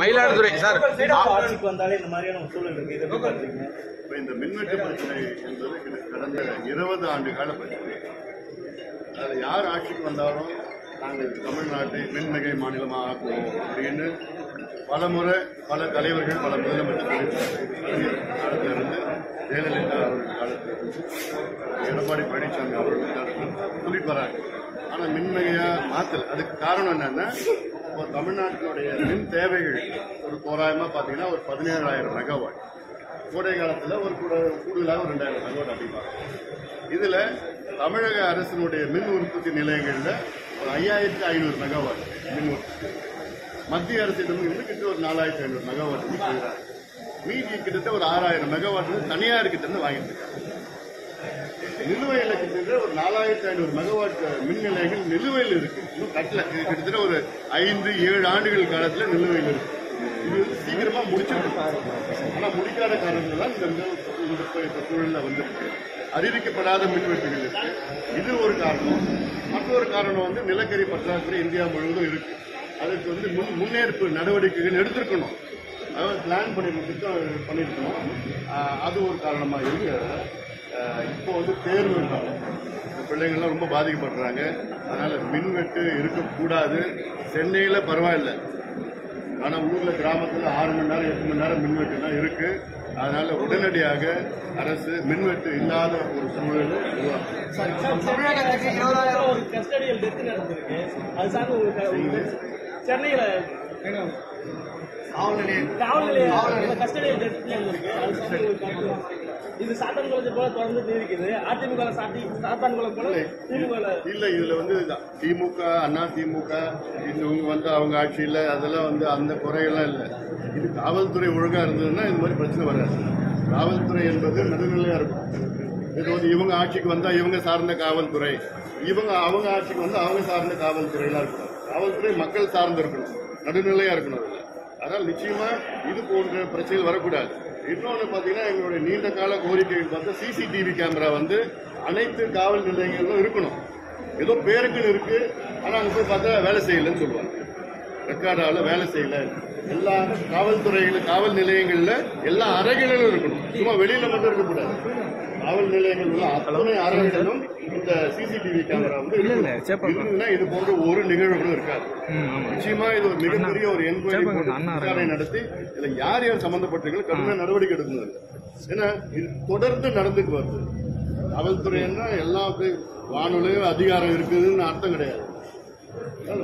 Mayiladuthurai sir. ஆட்சிக்கு வந்தாலே இந்த மாதிரியான ஒரு சூழல் இருக்கு. இதை இந்த மின்வெட்டு பிரச்சனை என்பது கடந்த இருபது ஆண்டு கால பிரச்சனை அதில் யார் ஆட்சிக்கு வந்தாலும் நாங்கள் தமிழ்நாட்டை மின்மிகை மாநிலமாக ஆக்குவோம் அப்படின்னு பல முறை பல தலைவர்கள் பல முதலமைச்சர்கள் காலத்திலிருந்து ஜெயலலிதா அவர்கள் காலத்திலிருந்து எடப்பாடி பழனிசாமி அவர்கள் சொல்லிட்டு வராங்க ஆனால் மின்மிகையா மாத்தல. அதுக்கு காரணம் என்னன்னா இப்போ தமிழ்நாட்டினுடைய மின் தேவைகள் ஒரு தோராயமாக பார்த்தீங்கன்னா ஒரு பதினேழாயிரம் மெகாவாட். கோடை காலத்தில் ஒரு கூட- கூடுதலாக ஒரு ரெண்டாயிரம் மெகாவாட் அப்படிப்பாங்க இதில் தமிழக அரசினுடைய மின் உற்பத்தி நிலையங்களில் ஒரு ஐயாயிரத்தி ஐநூறு மெகாவாட் மின் உற்பத்தி. மத்திய அரசிடம் இருந்து கிட்ட ஒரு நாலாயிரத்தி ஐநூறு மெகாவாட் மீதி கிட்டத்தட்ட ஒரு ஆறாயிரம் மெகாவாட் தனியார் கிட்ட இருந்து வாங்கிட்டு இருக்காங்க. நிலுவையில் கிட்டத்தட்ட ஒரு நாலாயிரத்தி ஐநூறு மெகாவாட் மின் நிலையங்கள் நிலுவையில் இருக்கு. இன்னும் கட்டல. இது கிட்டத்தட்ட ஒரு ஐந்து ஏழு ஆண்டுகள் காலத்துல நிலுவையில் இருக்கு. இது வந்து சீக்கிரமா முடிச்சிருக்கு ஆனா முடிக்காத காரணங்கள் தான் இந்த மின் இந்த சூழல்ல வந்திருக்கு. அறிவிக்கப்படாத மின்வெட்டுகள் இருக்கு. இது ஒரு காரணம். மற்றொரு காரணம் வந்து நிலக்கரி பற்றாக்குறை இந்தியா முழுவதும் இருக்கு. அதுக்கு வந்து முன் முன்னேற்பு நடவடிக்கைகள் எடுத்திருக்கணும். அதாவது பிளான் பண்ணி திட்டம் பண்ணியிருக்கணும் ஆஹ் அது ஒரு காரணமா இருக்கு. இப்போ வந்து தேர்வு காலம் இந்த பிள்ளைங்கள்லாம் ரொம்ப பாதிக்கப்படுறாங்க. அதனால மின்வெட்டு இருக்கக்கூடாது. சென்னையில பரவாயில்ல. ஆனா ஊர்ல கிராமத்துல ஆறு மணி நேரம் எட்டு மணி நேரம் மின்வெட்டு தான் இருக்கு. அதனால உடனடியாக அரசு மின்வெட்டு இல்லாத ஒரு சூழலை சென்னையில காவல் நிலையம். காவல் நிலைய கஸ்டடியல் இது சாத்தான் குளத்தை போல தொடர்ந்து நீடிக்குது. அதிமுக சாத்தி சாத்தான் குளம் போல திமுக இல்ல இதுல வந்து. திமுக அண்ணா திமுக இவங்க வந்து அவங்க ஆட்சியில அதெல்லாம் வந்து அந்த குறையெல்லாம் இல்ல. இது காவல்துறை ஒழுங்கா இருந்ததுன்னா இந்த மாதிரி பிரச்சனை வராது. காவல்துறை என்பது நடுநிலையா இருக்கும். இது வந்து இவங்க ஆட்சிக்கு வந்தா இவங்க சார்ந்த காவல்துறை. இவங்க அவங்க ஆட்சிக்கு வந்தா அவங்க சார்ந்த காவல்துறை எல்லாம் இருக்கணும் காவல்துறை மக்கள் சார்ந்து இருக்கணும் நடுநிலையா இருக்கணும். அதுல அதனால நிச்சயமா இது போன்ற பிரச்சனைகள் வரக்கூடாது. இன்னொன்று பார்த்தீங்கன்னா எங்களுடைய நீண்ட கால கோரிக்கைகள் பார்த்தா சிசிடிவி கேமரா வந்து அனைத்து காவல் நிலையங்களும் இருக்கணும். ஏதோ பேருக்குன்னு இருக்கு. ஆனால் அங்கே போய் பார்த்தா வேலை செய்யலைன்னு சொல்லுவாங்க. ரெக்கார்டால வேலை செய்யல. எல்லா காவல்துறையில் காவல் நிலையங்களில் எல்லா அறைகளிலும் இருக்கணும். சும்மா வெளியில மட்டும் இருக்கக்கூடாது காவல் நிலையங்கள் உள்ள அத்தனை அறைகளிலும் இந்த சிசிடிவி கேமரா வந்து இருக்கணும். இருந்ததுன்னா இது போன்ற ஒரு நிகழ்வு கூட இருக்காது நிச்சயமா இது ஒரு மிகப்பெரிய ஒரு என்கொயரி நடத்தி இதுல யார் யார் சம்பந்தப்பட்டீங்களோ கடுமையான நடவடிக்கை எடுக்கணும். ஏன்னா இது தொடர்ந்து நடந்துட்டு வருது. காவல்துறைன்னா எல்லா வானொலியும் அதிகாரம் இருக்குதுன்னு அர்த்தம் கிடையாது.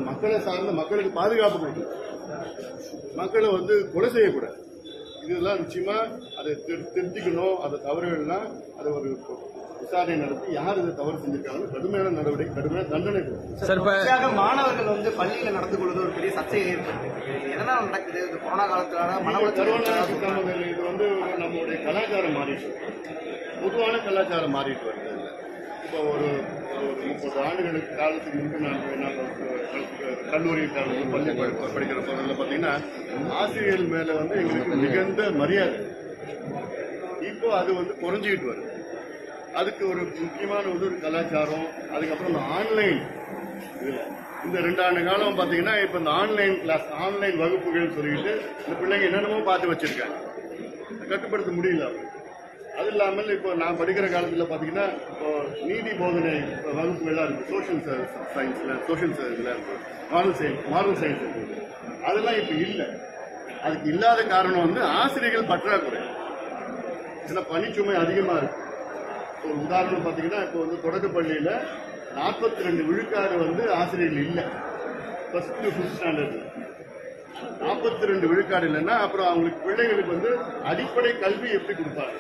மக்களை சார்ந்த மக்களுக்கு பாதுகாப்பு கொடுக்கணும். மக்களை வந்து கொலை செய்யக்கூடாது. இதெல்லாம் நிச்சயமா அதை திரு- திருத்திக்கணும் அதை தவறுகள்னா அதை ஒரு விசாரணை நடத்தி யார் இதை தவறு செஞ்சிருக்காங்கன்னு கடுமையான நடவடிக்கை கடுமையான தண்டனை தொடர்ச்சியாக மாணவர்கள் வந்து பள்ளியில நடந்து கொள்வது ஒரு பெரிய சர்ச்சையை ஏற்படுத்திருக்கு எதனால நடக்குது? இந்த கொரோனா காலத்திலான மன இது வந்து நம்மளுடைய கலாச்சாரம் மாறிட்டு. பொதுவான கலாச்சாரம் மாறிட்டு வருது. இப்போ ஒரு முப்பது ஆண்டுகளுக்கு காலத்துக்கு முன்பு நான் நான் கல்லூரி பள்ளி படி- படிக்கிற போதில் பார்த்தீங்கன்னா ஆசிரியர்கள் மேல வந்து எங்களுக்கு மிகுந்த மரியாதை. இப்போ அது வந்து குறைஞ்சிக்கிட்டு வருது. அதுக்கு ஒரு முக்கியமான ஒரு கலாச்சாரம் அதுக்கப்புறம் இந்த ஆன்லைன் இதுல இந்த ரெண்டு ஆண்டு காலம் பாத்தீங்கன்னா இப்ப இந்த ஆன்லைன் கிளாஸ் ஆன்லைன் வகுப்புகள் சொல்லிட்டு இந்த பிள்ளைங்க என்னென்னமோ பார்த்து வச்சிருக்காங்க. கட்டுப்படுத்த முடியல அது இல்லாமல் இப்போ நான் படிக்கிற காலத்தில் பார்த்தீங்கன்னா இப்போ நீதி போதனை வகுப்புகள்லாம் இருக்கு. சோஷியல் சயின்ஸில் சோஷியல் சயின்ஸ்ல மாரல் சயின்ஸ் மாரல் சயின்ஸ் இருக்குது அதெல்லாம் இப்போ இல்லை. அதுக்கு இல்லாத காரணம் வந்து ஆசிரியர்கள் பற்றாக்குறை. ஏன்னா பணிச்சுமை அதிகமாக இருக்கு. ஒரு உதாரணம் பார்த்தீங்கன்னா இப்போ வந்து தொடக்க நாற்பத்தி ரெண்டு விழுக்காடு வந்து ஆசிரியர்கள் இல்லை. ஃபஸ்ட்டு ஃபிஃப்த் ஸ்டாண்டர்ட் நாற்பத்தி ரெண்டு விழுக்காடு இல்லைன்னா அப்புறம் அவங்களுக்கு பிள்ளைகளுக்கு வந்து அடிப்படை கல்வி எப்படி கொடுப்பாங்க?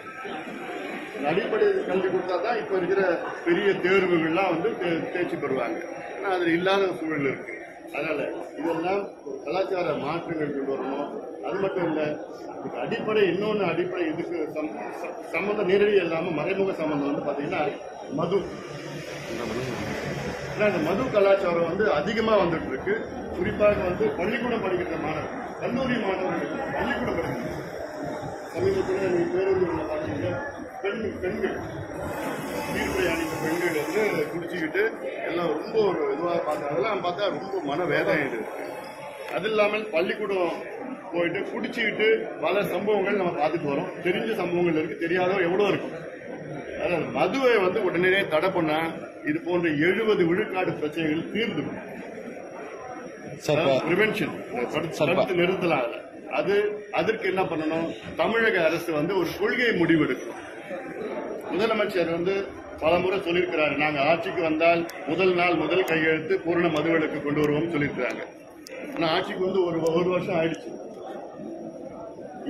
அடிப்படை கல்வி கொடுத்தா தான் இப்போ இருக்கிற பெரிய தேர்வுகள்லாம் வந்து தே- தேர்ச்சி பெறுவாங்க. ஆனால் அதில் இல்லாத சூழல் இருக்கு. அதனால இதெல்லாம் ஒரு கலாச்சார மாற்றங்கள் கொண்டு வரணும். அது மட்டும் இல்லை இதுக்கு அடிப்படை இன்னொன்று அடிப்படை இதுக்கு சம்- சம்மந்தம் நேரடி இல்லாமல் மறைமுக சம்பந்தம் வந்து பார்த்திங்கன்னா மது. ஏன்னா இந்த மது கலாச்சாரம் வந்து அதிகமாக வந்துட்டு இருக்கு குறிப்பாக வந்து பள்ளிக்கூடம் படிக்கிற மாணவர் கல்லூரி மாணவர்கள் பள்ளிக்கூடம் படிக்கிறாங்க. சமீபத்தில் பேருந்து பெண்கள். சீர்படி அணிந்த பெண்கள் வந்து குடிச்சுக்கிட்டு எல்லாம் ரொம்ப ஒரு இதுவாக பார்த்தா அதெல்லாம் பார்த்தா ரொம்ப மன வேதனை இது அது இல்லாமல் பள்ளிக்கூடம் போயிட்டு குடிச்சுக்கிட்டு பல சம்பவங்கள் நம்ம பார்த்துட்டு வரோம். தெரிஞ்ச சம்பவங்கள் இருக்கு தெரியாத எவ்வளவு இருக்கும். அதாவது மதுவை வந்து உடனே தடை பண்ணா இது போன்ற எழுபது விழுக்காடு பிரச்சனைகள் இப்போ பிரிவென்ஷன் தடுத்து நிறுத்தலாம். அதை. அது அதற்கு என்ன பண்ணணும்? தமிழக அரசு வந்து ஒரு கொள்கை முடிவு எடுக்கணும் முதலமைச்சர் வந்து பலமுறை சொல்லியிருக்கிறாரு. நாங்க ஆட்சிக்கு வந்தால் முதல் நாள் முதல் கையெழுத்து பூரண மதுவிலக்கு கொண்டு வருவோம் சொல்லியிருக்கிறாங்க. ஆனா ஆட்சிக்கு வந்து ஒரு ஒரு வருஷம் ஆயிடுச்சு.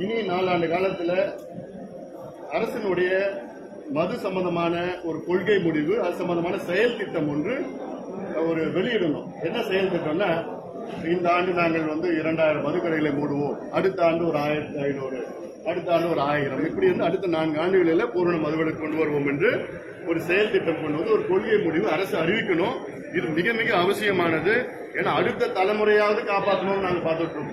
இனி நாலாண்டு காலத்துல அரசினுடைய மது சம்பந்தமான ஒரு கொள்கை முடிவு அது சம்பந்தமான செயல் திட்டம் ஒன்று ஒரு வெளியிடணும். என்ன செயல் திட்டம்னா இந்த ஆண்டு நாங்கள் வந்து இரண்டாயிரம் மதுக்கடைகளை மூடுவோம். அடுத்த ஆண்டு ஒரு ஆயிரத்தி ஐநூறு அடுத்த ஆண்டு ஒரு ஆயிரம். இப்படி வந்து அடுத்த நான்கு ஆண்டுகளில் பூரண மதுவிலக்கு கொண்டு வருவோம் என்று ஒரு செயல் திட்டம் கொண்டு வந்து ஒரு கொள்கை முடிவு அரசு அறிவிக்கணும். இது மிக மிக அவசியமானது. ஏன்னா அடுத்த தலைமுறையாவது காப்பாற்றணும்னு நாங்கள் பார்த்துட்டு இருக்கோம்.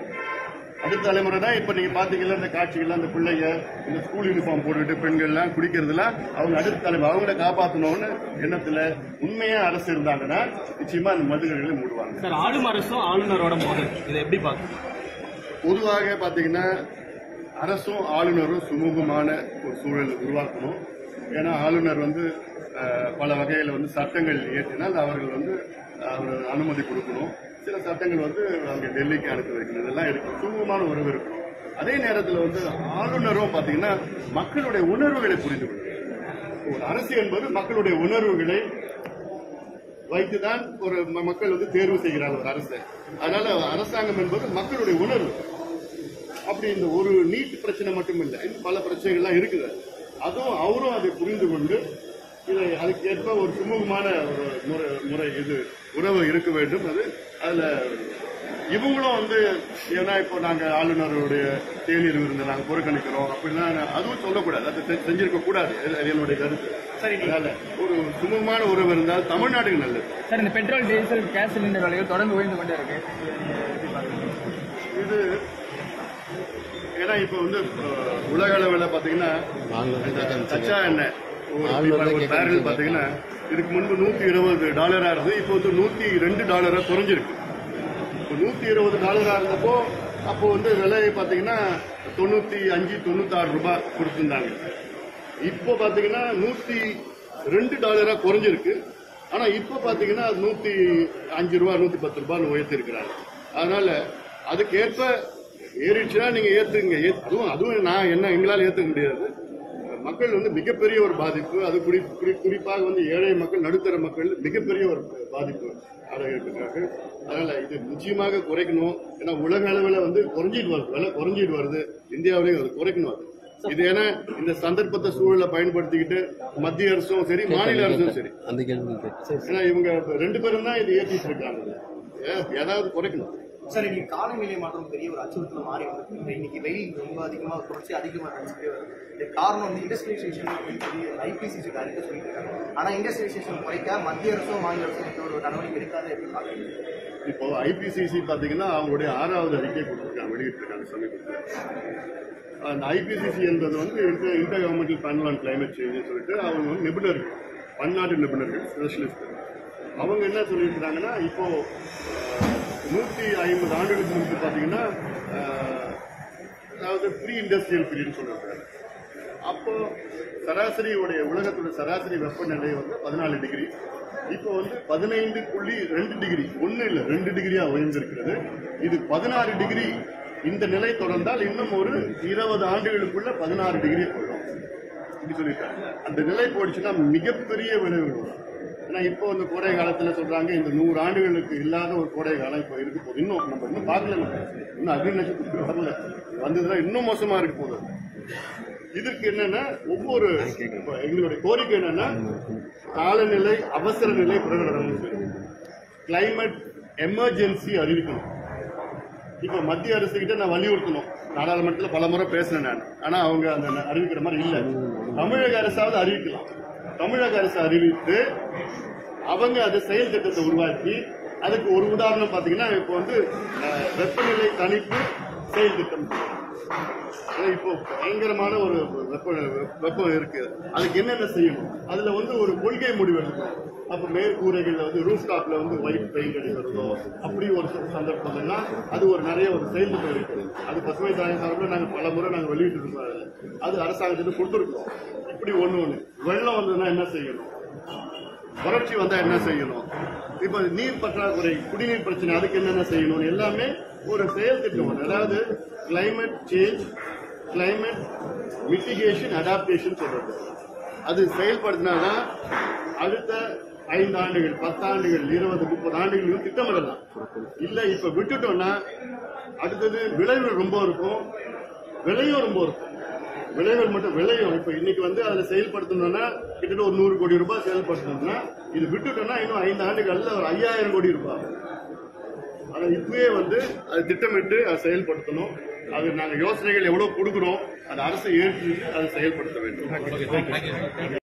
அடுத்த தலைமுறை தான் இப்ப நீங்க பாத்தீங்கல்ல இந்த காட்சிகள்ல அந்த பிள்ளைங்க இந்த ஸ்கூல் யூனிஃபார்ம் போட்டுட்டு பெண்கள்லாம் குடிக்கிறதுலாம் அவங்க அடுத்த தலைமுறை அவங்கள காப்பாற்றணும்னு எண்ணத்துல உண்மையா அரசு இருந்தாங்கன்னா நிச்சயமா அந்த மதுகடைகளை மூடுவாங்க. சார் ஆளும் அரசும் ஆளுநரோட மோதல். இதை எப்படி பார்க்க பொதுவாக பாத்தீங்கன்னா அரசும் ஆளுநரும் சுமூகமான ஒரு சூழல் உருவாக்கணும். ஏன்னா ஆளுநர் வந்து பல வகையில் வந்து சட்டங்கள் இயற்றினால் அவர்கள் வந்து அவர் அனுமதி கொடுக்கணும். சில சட்டங்கள் வந்து அவங்க டெல்லிக்கு அனுப்பி வைக்கணும். இதெல்லாம் இருக்கும் சுமூகமான உறவு இருக்கும் அதே நேரத்தில் வந்து ஆளுநரும் பார்த்தீங்கன்னா மக்களுடைய உணர்வுகளை புரிந்து கொள்ளும் ஒரு அரசு என்பது மக்களுடைய உணர்வுகளை வைத்துதான் ஒரு மக்கள் வந்து தேர்வு செய்கிறார் ஒரு அரசு. அதனால அரசாங்கம் என்பது மக்களுடைய உணர்வு. அப்படி இந்த ஒரு நீட் பிரச்சனை மட்டும் இல்லை இன்னும் பல பிரச்சனைகள்லாம் இருக்குது. அதுவும் அவரும் அதை புரிந்து கொண்டு இதை அதுக்கேற்ப ஒரு சுமூகமான ஒரு முறை முறை இது உறவு இருக்க வேண்டும். அது அதுல இவங்களும் வந்து ஏன்னா இப்போ நாங்க ஆளுநருடைய தேநீர் விருந்து நாங்க புறக்கணிக்கிறோம் அப்படின்னா அதுவும் சொல்லக்கூடாது. அது செஞ்சிருக்க கூடாது. என்னுடைய கருத்து. சரி, அதனால ஒரு சுமூகமான உறவு இருந்தால் தமிழ்நாட்டுக்கு நல்லது. சார் இந்த பெட்ரோல் டீசல் கேஸ் சிலிண்டர் விலைகள் தொடர்ந்து உயர்ந்து கொண்டே இருக்கு? இது ஏன்னா இப்போ வந்து உலக அளவில் கேட்க கச்சா எண்ணெய் ஒரு பேரல். பார்த்தீங்கன்னா இதுக்கு முன்பு நூற்றி இருபது டாலரா இருந்தது இப்போ வந்து நூற்றி ரெண்டு டாலரா குறைஞ்சிருக்கு. இப்போ நூற்றி இருபது டாலரா இருந்தப்போ அப்போ வந்து விலை பார்த்தீங்கன்னா தொண்ணூற்றி அஞ்சு தொண்ணூத்தாறு ரூபாய் கொடுத்துருந்தாங்க. இப்போ பார்த்தீங்கன்னா நூற்றி ரெண்டு டாலரா குறைஞ்சிருக்கு. ஆனா இப்போ பார்த்தீங்கன்னா அது நூற்றி அஞ்சு ரூபா நூற்றி பத்து ரூபான்னு உயர்த்திருக்கிறாங்க. அதனால அதுக்கேற்ப ஏறிடுச்சுன்னா நீங்க ஏத்துங்க. ஏத்- அதுவும் அதுவும் நான் என்ன எங்களால் ஏத்துக்க முடியாது. மக்கள் வந்து மிகப்பெரிய ஒரு பாதிப்பு. அது குறி குறி- குறிப்பாக வந்து ஏழை மக்கள் நடுத்தர மக்கள் மிகப்பெரிய ஒரு பாதிப்பு அடைகிறார்கள் அதனால இது நிச்சயமாக குறைக்கணும். ஏன்னா உலக அளவில் வந்து குறைஞ்சிட்டு வருது. விலை குறைஞ்சிட்டு வருது. இந்தியாவிலேயும் அது குறைக்கணும் அது. இது ஏன்னா இந்த சந்தர்ப்பத்தை சூழலை பயன்படுத்திக்கிட்டு மத்திய அரசும் சரி மாநில அரசும் சரி. ஏன்னா இவங்க ரெண்டு பேரும் தான் இது ஏற்றிட்டு இருக்காங்க. ஏதாவது குறைக்கணும். சார் இன்னைக்கு காலநிலை மாற்றம் பெரிய ஒரு அச்சுறுத்தல் மாறி வந்து இன்னைக்கு வெயில் ரொம்ப அதிகமாக குறைச்சி அதிகமாக நினைச்சிட்டே வருது இது காரணம் வந்து இண்டஸ்ட்ரியலைசேஷன் அப்படின்னு சொல்லி ஐபிசிசி அறிக்கை சொல்லிட்டு இருக்காங்க ஆனால் இண்டஸ்ட்ரியலைசேஷன் குறைக்க மத்திய அரசும் மாநில அரசும் எந்த ஒரு நடவடிக்கை எடுக்காது எப்படி பார்க்குறீங்க. இப்போ ஐபிசிசி பார்த்தீங்கன்னா அவங்களுடைய ஆறாவது அறிக்கை கொடுத்துருக்காங்க வெளியிட்டிருக்காங்க சமீபத்தில் அந்த ஐபிசிசி என்பது வந்து intergovernmental panel on climate change சொல்லிட்டு அவங்க வந்து நிபுணர்கள் பன்னாட்டு நிபுணர்கள் ஸ்பெஷலிஸ்ட் அவங்க என்ன சொல்லியிருக்கிறாங்கன்னா இப்போ நூற்றி ஐம்பது ஆண்டுகளுக்கு முன்பு பார்த்தீங்கன்னா அதாவது ப்ரீ இண்டஸ்ட்ரியல் பீரியட்னு சொல்லியிருக்காங்க அப்போ சராசரியுடைய உலகத்தோட சராசரி வெப்பநிலை வந்து பதினாலு டிகிரி. இப்போ வந்து பதினைந்து புள்ளி ரெண்டு டிகிரி. ஒன்றும் இல்லை ரெண்டு டிகிரியாக உயர்ந்திருக்கிறது. இது பதினாறு டிகிரி இந்த நிலை தொடர்ந்தால் இன்னும் ஒரு இருபது ஆண்டுகளுக்குள்ள பதினாறு டிகிரி போயிடும். இப்படி சொல்லியிருக்காங்க. அந்த நிலை போயிடுச்சுன்னா மிகப்பெரிய விளைவுகள் வரும். ஏன்னா இப்போ இந்த கோடை காலத்துல சொல்றாங்க இந்த நூறு ஆண்டுகளுக்கு இல்லாத ஒரு கோடை காலம் இப்போ இருக்கு போகுது. இன்னும் நம்ம இன்னும் பார்க்கல இன்னும் அக்னி நட்சத்திரத்துக்கு வரல. வந்ததுன்னா இன்னும் மோசமா இருக்க போகுது. இதுக்கு என்னன்னா ஒவ்வொரு எங்களுடைய கோரிக்கை என்னன்னா காலநிலை அவசர நிலை பிரகடனம் கிளைமேட் எமர்ஜென்சி அறிவிக்கணும். இப்ப மத்திய அரசு கிட்ட நான் வலியுறுத்தணும். நாடாளுமன்றத்தில் பல முறை பேசினேன் நான். ஆனா அவங்க அந்த அறிவிக்கிற மாதிரி இல்லை. தமிழக அரசாவது அறிவிக்கலாம். தமிழக அரசு அறிவித்து அவங்க அது செயல் திட்டத்தை உருவாக்கி அதுக்கு ஒரு உதாரணம் பாத்தீங்கன்னா இப்போ வந்து வெப்பநிலை தணிப்பு செயல் திட்டம். இப்போ பயங்கரமான ஒரு வெப்ப வெப்பம் இருக்கு. அதுக்கு என்னென்ன செய்யணும்? அதுல வந்து ஒரு கொள்கை முடிவு எடுக்கணும். அப்ப மேற்கூரைகள்ல வந்து ரூஃப் டாப்ல வந்து ஒயிட் பெயிண்ட் அடிக்கிறதோ அப்படி ஒரு சில அது ஒரு நிறைய ஒரு செயல்திட்டம் இருக்குது அது பசுமை தாயம் சார்பில் நாங்கள் பல முறை நாங்கள் வெளியிட்டு இருக்கோம் அது அரசாங்கத்துக்கு கொடுத்துருக்கோம் இப்படி ஒண்ணு ஒண்ணு. வெள்ளம் வந்ததுன்னா என்ன செய்யணும்? வறட்சி வந்தா என்ன செய்யணும்? இப்ப நீர் பற்றாக்குறை குடிநீர் பிரச்சனை அதுக்கு என்னென்ன செய்யணும் எல்லாமே ஒரு செயல் திட்டம் அதாவது climate change climate mitigation adaptation சொல்றது. அது செயல்படுத்தினாதான் அடுத்த ஐந்து ஆண்டுகள் பத்தாண்டுகள் இருபது முப்பது ஆண்டுகள் திட்டமிடலாம். இல்ல இப்ப விட்டுட்டோம்னா அடுத்தது விளைவு ரொம்ப இருக்கும் விலையும் ரொம்ப இருக்கும். விலைகள் மட்டும் விளையும் இப்ப இன்னைக்கு வந்து அதுல செயல்படுத்தணும்னா கிட்டத்தட்ட ஒரு நூறு கோடி ரூபாய் செயல்படுத்தணும்னா இது விட்டுட்டோம்னா இன்னும் ஐந்து ஆண்டுகள்ல ஒரு ஐயாயிரம் கோடி ரூபாய். ஆனா இப்பவே வந்து அது திட்டமிட்டு அதை செயல்படுத்தணும். அது நாங்க யோசனைகள் எவ்வளவு கொடுக்குறோம் அது அரசு ஏற்று அதை செயல்படுத்த வேண்டும்.